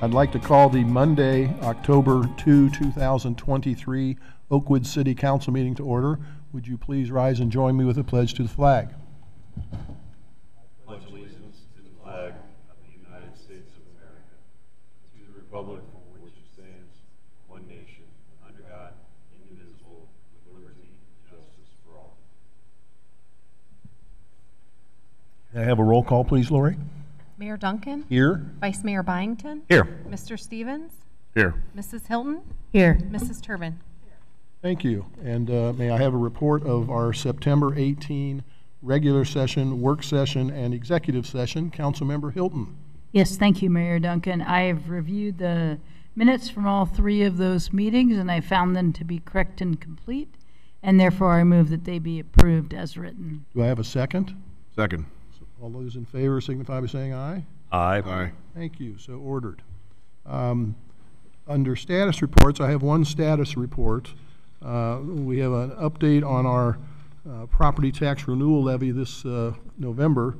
I'd like to call the Monday, October 2, 2023 Oakwood City Council meeting to order. Would you please rise and join me with a pledge to the flag? pledge allegiance to the flag of the United States of America, to the republic for which it stands, one nation, under God, indivisible, with liberty and justice for all. May I have a roll call, please, Lori? Mayor Duncan? Here? Vice Mayor Byington? Here. Mr. Stevens? Here. Mrs. Hilton? Here. Mrs. Turbin? Thank you. And uh, may I have a report of our September 18 regular session, work session, and executive session? Councilmember Hilton. Yes, thank you, Mayor Duncan. I have reviewed the minutes from all three of those meetings, and I found them to be correct and complete, and therefore I move that they be approved as written. Do I have a second? Second. All those in favor signify by saying aye. Aye. Aye. Thank you, so ordered. Um, Under status reports, I have one status report. Uh, We have an update on our uh, property tax renewal levy this uh, November.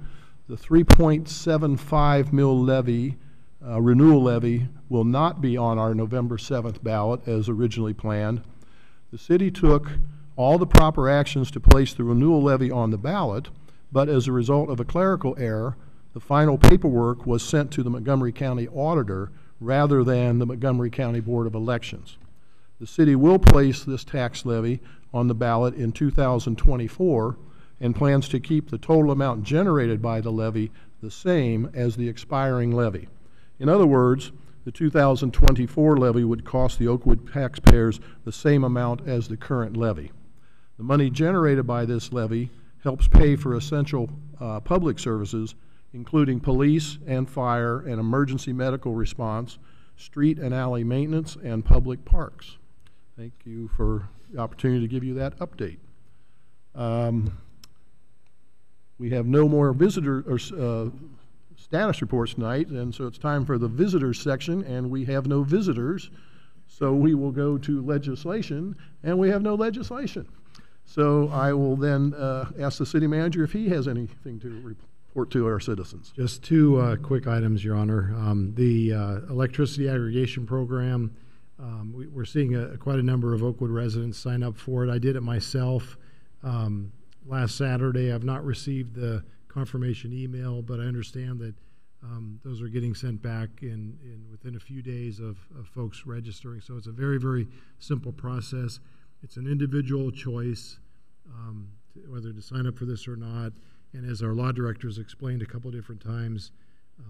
The 3.75 mil levy, uh, renewal levy, will not be on our November 7th ballot as originally planned. The city took all the proper actions to place the renewal levy on the ballot, but as a result of a clerical error, the final paperwork was sent to the Montgomery County Auditor rather than the Montgomery County Board of Elections. The city will place this tax levy on the ballot in 2024 and plans to keep the total amount generated by the levy the same as the expiring levy. In other words, the 2024 levy would cost the Oakwood taxpayers the same amount as the current levy. The money generated by this levy helps pay for essential uh, public services, including police and fire and emergency medical response, street and alley maintenance, and public parks. Thank you for the opportunity to give you that update. Um, We have no more visitor, or, uh, status reports tonight, and so it's time for the visitors section, and we have no visitors. So we will go to legislation, and we have no legislation. So I will then uh, ask the city manager if he has anything to report to our citizens. Just two uh, quick items, Your Honor. Um, The uh, electricity aggregation program, um, we- we're seeing a- quite a number of Oakwood residents sign up for it. I did it myself um, last Saturday. I've not received the confirmation email, but I understand that um, those are getting sent back in, in, within a few days of, of folks registering. So it's a very, very simple process. It's an individual choice um, to- whether to sign up for this or not. And as our law directors explained a couple different times,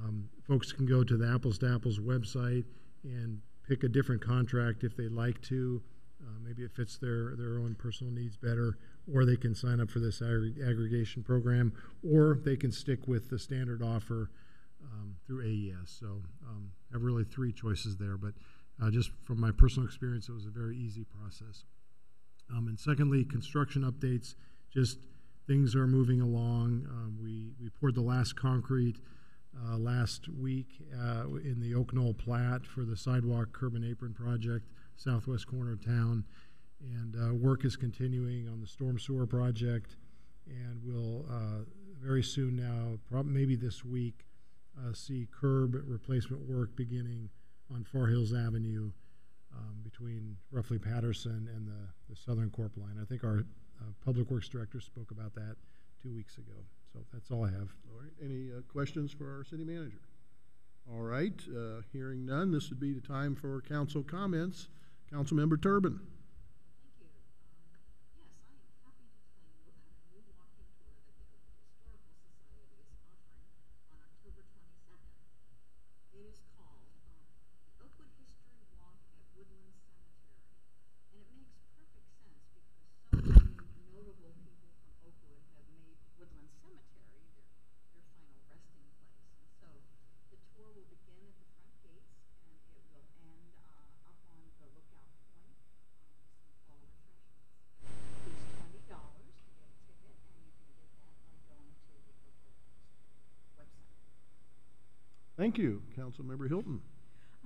um, folks can go to the Apples to Apples website and pick a different contract if they'd like to. Uh, maybe it fits their, their own personal needs better, or they can sign up for this aggr- aggregation program, or they can stick with the standard offer um, through AES. So um, I have really three choices there, but uh, just from my personal experience, it was a very easy process. Um, and secondly, construction updates, just things are moving along. Um, we, we poured the last concrete uh, last week uh, in the Oak Knoll Plat for the sidewalk curb and apron project, southwest corner of town. And uh, work is continuing on the storm sewer project. And we'll uh, very soon now, probably maybe this week, uh, see curb replacement work beginning on Far Hills Avenue um, between roughly Patterson and the, the Southern Corp line. I think our uh, Public Works Director spoke about that two weeks ago. So that's all I have. All right, any uh, questions for our city manager? All right, uh, hearing none, this would be the time for council comments. Councilmember Turbin. Thank you. Um, Yes, I am happy to tell you about a new walking tour that the Historical Society is offering on October twenty-second. It is called, um, the Oakwood History Walk at Woodland Cemetery. And it makes perfect sense because so many notable people from Oakwood have made Woodland Cemetery their, their final resting place. And so the tour will begin at the front gates and it will end, uh, up on the lookout point, um, with some fall refreshments. It is twenty dollars to get a ticket and you can get that by going to the Oakwood website. Thank you. Councilmember Hilton.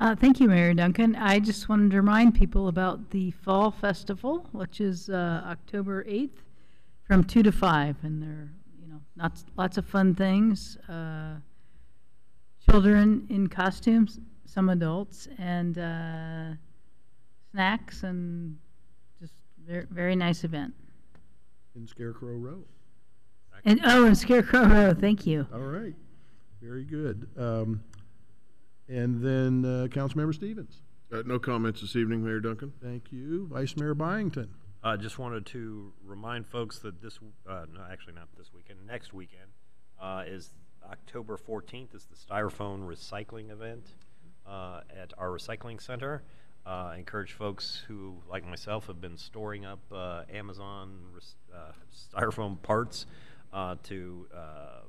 Uh, Thank you, Mayor Duncan. I just wanted to remind people about the Fall Festival, which is uh, October 8th from 2 to 5, and there are, you know, lots, lots of fun things. Uh, Children in costumes some adults, and uh, snacks, and just very, very nice event. In Scarecrow Row. And oh, in Scarecrow Row, thank you. All right, very good. Um, And then, uh, Councilmember Stevens. Uh, no comments this evening, Mayor Duncan. Thank you. Vice Mayor Byington. I just wanted to remind folks that this, uh, no, actually not this weekend, next weekend, uh, is October 14th is the Styrofoam Recycling Event uh, at our recycling center. Uh, I encourage folks who, like myself, have been storing up uh, Amazon uh, styrofoam parts uh, to uh,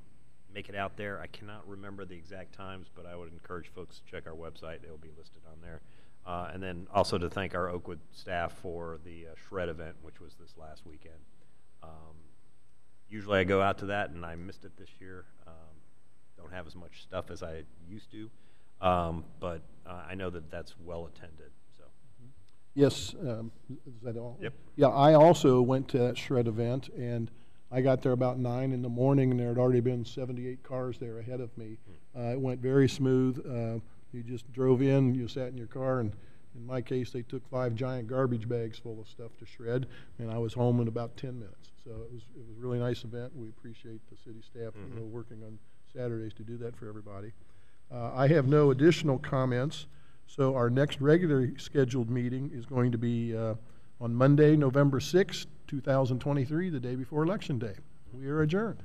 make it out there. I cannot remember the exact times, but I would encourage folks to check our website. It will be listed on there. Uh, and then also to thank our Oakwood staff for the uh, shred event, which was this last weekend. Um, usually I go out to that, and I missed it this year. Um, don't have as much stuff as I used to, um, but uh, I know that that's well attended. So Yes, um, is that all? Yep. Yeah, I also went to that shred event, and I got there about nine in the morning, and there had already been seventy-eight cars there ahead of me. Uh, it went very smooth. Uh, you just drove in, you sat in your car, and in my case, they took five giant garbage bags full of stuff to shred, and I was home in about ten minutes. So it was, it was a really nice event. We appreciate the city staff, you know, working on Saturdays to do that for everybody. Uh, I have no additional comments, so our next regularly scheduled meeting is going to be uh, on Monday, November 6th, 2023, the day before Election Day. We are adjourned.